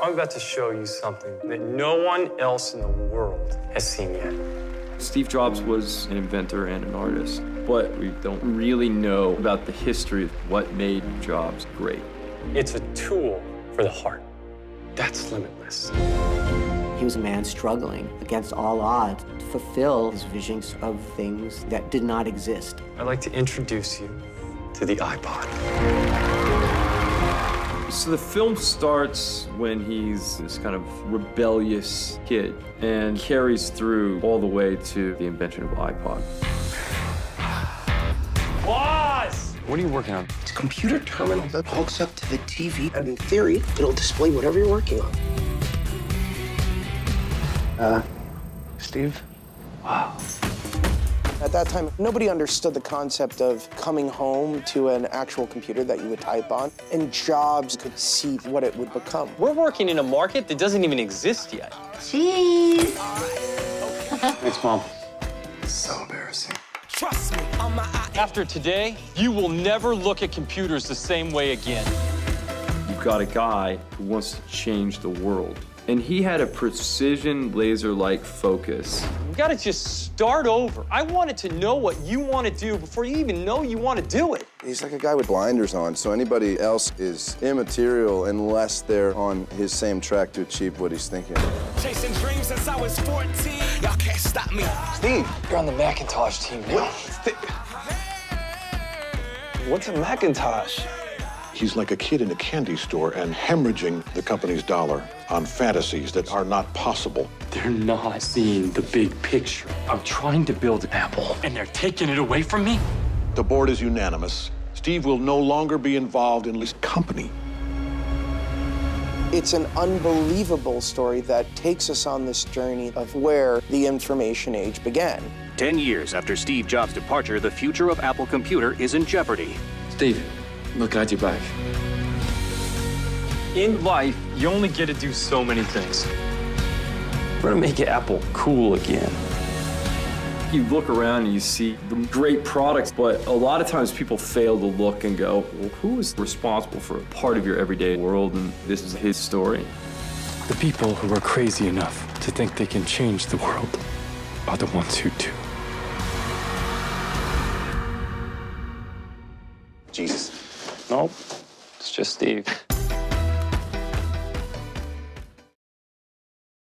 I'm about to show you something that no one else in the world has seen yet. Steve Jobs was an inventor and an artist, but we don't really know about the history of what made Jobs great. It's a tool for the heart. That's limitless. He was a man struggling against all odds to fulfill his visions of things that did not exist. I'd like to introduce you to the iPod. So the film starts when he's this kind of rebellious kid and carries through all the way to the invention of iPod. Woz! What are you working on? It's a computer terminal that hooks up to the TV, and in theory, it'll display whatever you're working on. Uh, Steve? Wow. At that time, nobody understood the concept of coming home to an actual computer that you would type on, and Jobs could see what it would become. We're working in a market that doesn't even exist yet. Cheese! Thanks, Mom. So embarrassing. Trust me, on my After today, you will never look at computers the same way again. You've got a guy who wants to change the world. And he had a precision laser-like focus. You gotta just start over. I wanted to know what you want to do before you even know you want to do it. He's like a guy with blinders on, so anybody else is immaterial unless they're on his same track to achieve what he's thinking. chasing dreams since I was 14. Y'all can't stop me. Steve, You're on the Macintosh team now. what's a Macintosh? He's like a kid in a candy store and hemorrhaging the company's dollar on fantasies that are not possible. They're not seeing the big picture. I'm trying to build Apple, and they're taking it away from me? The board is unanimous. Steve will no longer be involved in this company. It's an unbelievable story that takes us on this journey of where the information age began. Ten years after Steve Jobs' departure, the future of Apple Computer is in jeopardy. Steve, look at your back. In life, you only get to do so many things. We're gonna make Apple cool again. You look around and you see the great products, but a lot of times people fail to look and go, well, who is responsible for a part of your everyday world? And this is his story. The people who are crazy enough to think they can change the world are the ones who do. Jesus. Nope, it's just Steve.